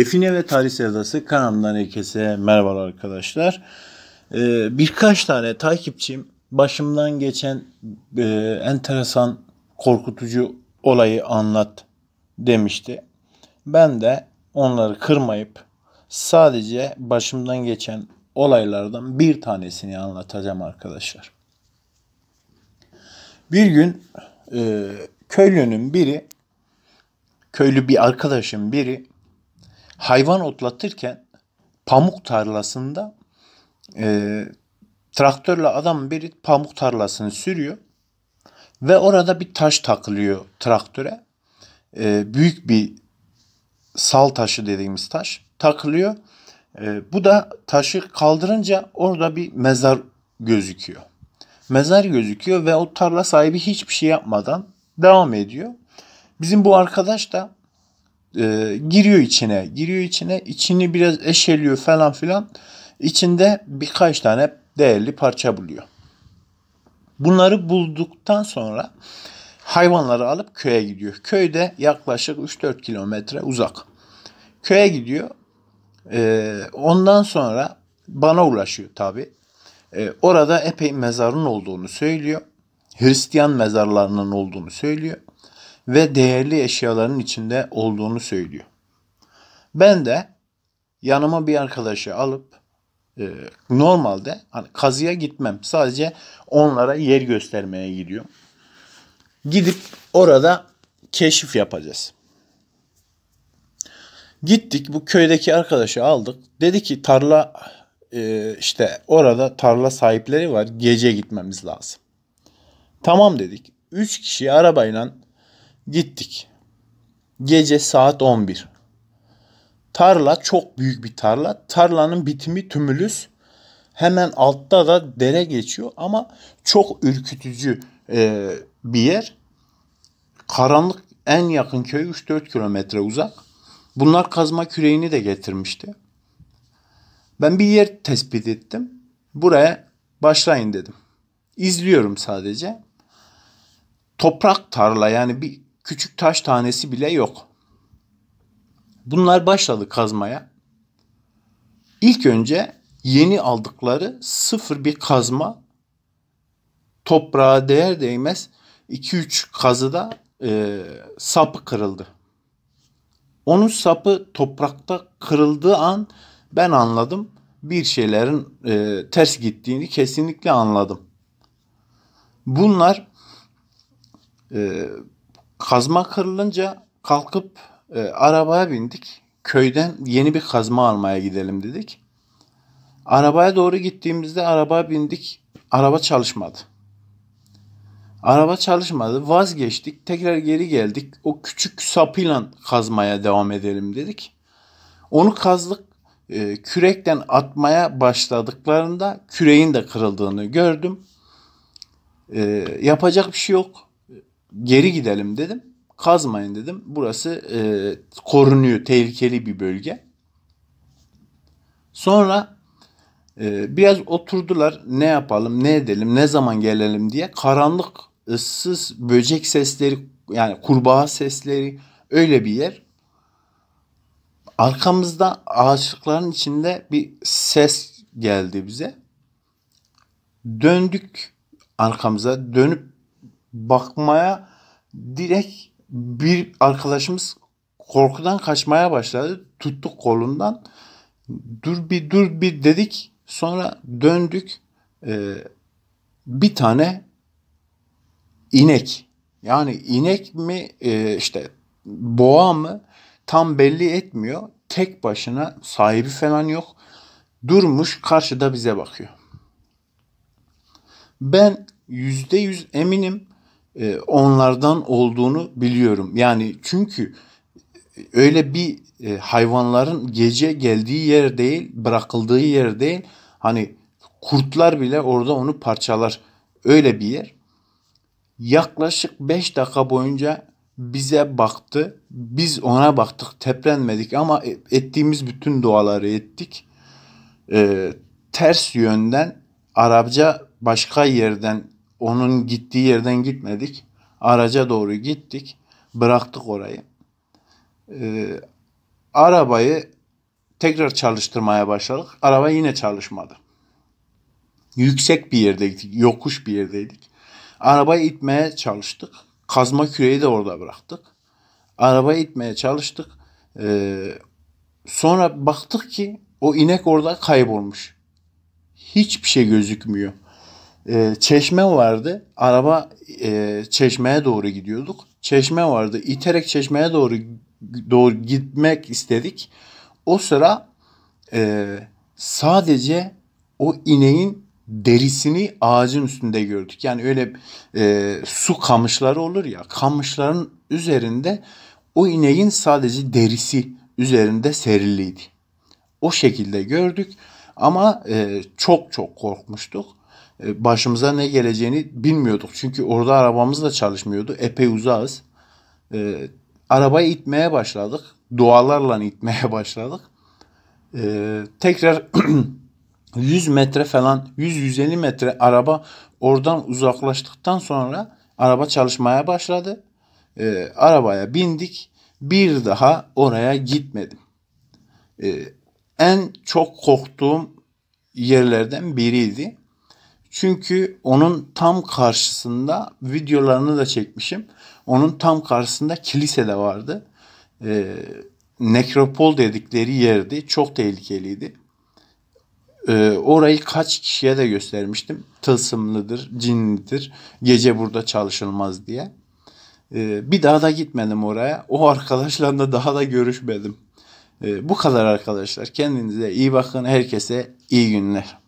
Define ve Tarih Sevdası kanalımdan herkese merhabalar arkadaşlar. Ee, birkaç tane takipçim başımdan geçen e, enteresan, korkutucu olayı anlat demişti. Ben de onları kırmayıp sadece başımdan geçen olaylardan bir tanesini anlatacağım arkadaşlar. Bir gün e, köylünün biri, köylü bir arkadaşım biri hayvan otlatırken pamuk tarlasında e, traktörle adam biri pamuk tarlasını sürüyor ve orada bir taş takılıyor traktöre. E, büyük bir sal taşı dediğimiz taş takılıyor. E, bu da taşı kaldırınca orada bir mezar gözüküyor. Mezar gözüküyor ve o tarla sahibi hiçbir şey yapmadan devam ediyor. Bizim bu arkadaş da e, giriyor içine. Giriyor içine. içini biraz eşeliyor falan filan. İçinde birkaç tane değerli parça buluyor. Bunları bulduktan sonra hayvanları alıp köye gidiyor. Köyde yaklaşık 3-4 kilometre uzak. Köye gidiyor. Ee, ondan sonra bana ulaşıyor tabi. Ee, orada epey mezarın olduğunu söylüyor. Hristiyan mezarlarının olduğunu söylüyor ve değerli eşyaların içinde olduğunu söylüyor. Ben de yanıma bir arkadaşı alıp e, normalde hani kazıya gitmem. Sadece onlara yer göstermeye gidiyorum. Gidip orada keşif yapacağız. Gittik bu köydeki arkadaşı aldık. Dedi ki tarla e, işte orada tarla sahipleri var. Gece gitmemiz lazım. Tamam dedik. Üç kişi arabayla Gittik. Gece saat 11. Tarla çok büyük bir tarla. Tarlanın bitimi tümülüs. Hemen altta da dere geçiyor ama çok ürkütücü e, bir yer. Karanlık en yakın köy 3-4 kilometre uzak. Bunlar kazma küreğini de getirmişti. Ben bir yer tespit ettim. Buraya başlayın dedim. İzliyorum sadece. Toprak tarla yani bir küçük taş tanesi bile yok. Bunlar başladı kazmaya. İlk önce yeni aldıkları sıfır bir kazma toprağa değer değmez 2-3 kazıda e, sapı kırıldı. Onun sapı toprakta kırıldığı an ben anladım bir şeylerin e, ters gittiğini kesinlikle anladım. Bunlar e, Kazma kırılınca kalkıp e, arabaya bindik. Köyden yeni bir kazma almaya gidelim dedik. Arabaya doğru gittiğimizde arabaya bindik. Araba çalışmadı. Araba çalışmadı. Vazgeçtik. Tekrar geri geldik. O küçük sapıyla kazmaya devam edelim dedik. Onu kazdık. E, kürekten atmaya başladıklarında küreğin de kırıldığını gördüm. E, yapacak bir şey yok geri gidelim dedim. Kazmayın dedim. Burası e, korunuyor. Tehlikeli bir bölge. Sonra e, biraz oturdular. Ne yapalım, ne edelim, ne zaman gelelim diye. Karanlık, ıssız, böcek sesleri, yani kurbağa sesleri öyle bir yer. Arkamızda ağaçlıkların içinde bir ses geldi bize. Döndük arkamıza dönüp bakmaya direkt bir arkadaşımız korkudan kaçmaya başladı. Tuttuk kolundan. Dur bir dur bir dedik. Sonra döndük. Ee, bir tane inek. Yani inek mi e, işte boğa mı tam belli etmiyor. Tek başına sahibi falan yok. Durmuş karşıda bize bakıyor. Ben yüzde yüz eminim e, onlardan olduğunu biliyorum. Yani çünkü öyle bir e, hayvanların gece geldiği yer değil, bırakıldığı yer değil. Hani kurtlar bile orada onu parçalar. Öyle bir yer. Yaklaşık 5 dakika boyunca bize baktı. Biz ona baktık, teprenmedik ama ettiğimiz bütün duaları ettik. Ee, ters yönden Arapça başka yerden onun gittiği yerden gitmedik. Araca doğru gittik. Bıraktık orayı. Ee, arabayı tekrar çalıştırmaya başladık. Araba yine çalışmadı. Yüksek bir yerdeydik, yokuş bir yerdeydik. Arabayı itmeye çalıştık. Kazma küreği de orada bıraktık. Arabayı itmeye çalıştık. Ee, sonra baktık ki o inek orada kaybolmuş. Hiçbir şey gözükmüyor. Ee, çeşme vardı. Araba e, çeşmeye doğru gidiyorduk. Çeşme vardı. İterek çeşmeye doğru doğru gitmek istedik. O sıra e, sadece o ineğin derisini ağacın üstünde gördük. Yani öyle e, su kamışları olur ya kamışların üzerinde o ineğin sadece derisi üzerinde seriliydi. O şekilde gördük ama e, çok çok korkmuştuk. E, başımıza ne geleceğini bilmiyorduk. Çünkü orada arabamız da çalışmıyordu. Epey uzağız. E, arabayı itmeye başladık. Dualarla itmeye başladık. E, tekrar 100 metre falan 100-150 metre araba oradan uzaklaştıktan sonra araba çalışmaya başladı. E, arabaya bindik. Bir daha oraya gitmedim. E, en çok korktuğum yerlerden biriydi. Çünkü onun tam karşısında videolarını da çekmişim. Onun tam karşısında kilise de vardı. E, nekropol dedikleri yerdi. Çok tehlikeliydi. E, orayı kaç kişiye de göstermiştim. Tılsımlıdır, cinlidir. Gece burada çalışılmaz diye. E, bir daha da gitmedim oraya. O arkadaşlarla da daha da görüşmedim. E, bu kadar arkadaşlar. Kendinize iyi bakın. Herkese iyi günler.